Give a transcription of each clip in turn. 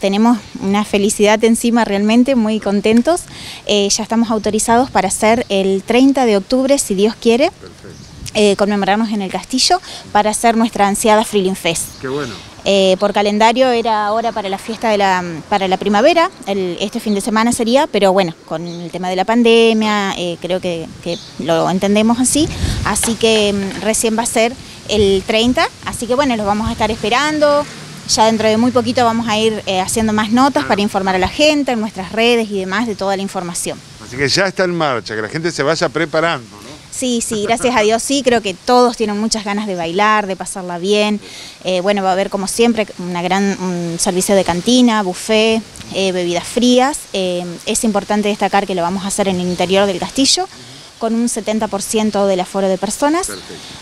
Tenemos una felicidad encima realmente, muy contentos. Eh, ya estamos autorizados para hacer el 30 de octubre, si Dios quiere, eh, conmemorarnos en el castillo para hacer nuestra ansiada Freeling Fest. Qué bueno. Eh, por calendario era ahora para la fiesta de la, para la primavera, este fin de semana sería, pero bueno, con el tema de la pandemia, creo que, que lo entendemos así, así que mm, recién va a ser el 30, así que bueno, los vamos a estar esperando, ya dentro de muy poquito vamos a ir eh, haciendo más notas para informar a la gente en nuestras redes y demás de toda la información. Así que ya está en marcha, que la gente se vaya preparando, ¿no? Sí, sí, gracias a Dios sí, creo que todos tienen muchas ganas de bailar, de pasarla bien. Eh, bueno, va a haber como siempre una gran, un servicio de cantina, buffet, eh, bebidas frías. es importante destacar que lo vamos a hacer en el interior del castillo con un 70% del aforo de personas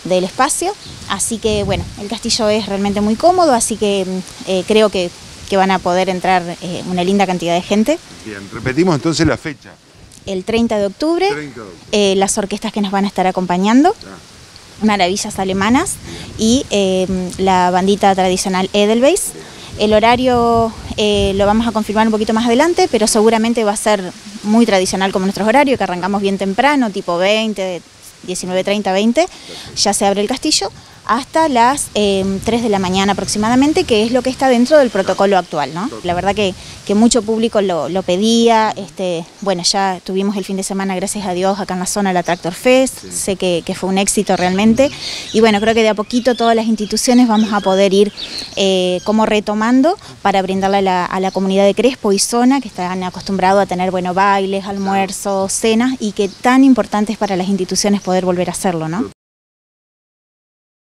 del espacio. Así que bueno, el castillo es realmente muy cómodo, así que mm, eh, creo que, van a poder entrar eh, una linda cantidad de gente. Bien, repetimos entonces la fecha. El 30 de octubre, eh, las orquestas que nos van a estar acompañando. Maravillas Alemanas y la bandita tradicional Edelweiss. El horario lo vamos a confirmar un poquito más adelante, pero seguramente va a ser muy tradicional como nuestros horarios, que arrancamos bien temprano, tipo 20, 19, 30, 20, ya se abre el castillo hasta las 3 em, de la mañana aproximadamente, que es lo que está dentro del protocolo actual. ¿no? La verdad que, que mucho público lo, pedía, este, bueno, ya tuvimos el fin de semana, gracias a Dios, acá en la zona la Tractor Fest, sé que, fue un éxito realmente, y bueno, creo que de a poquito todas las instituciones vamos a poder ir eh, como retomando para brindarle a la, a la, comunidad de Crespo y zona, que están acostumbrados a tener, bueno, bailes, almuerzos, cenas, y que tan importante es para las instituciones poder volver a hacerlo, ¿no?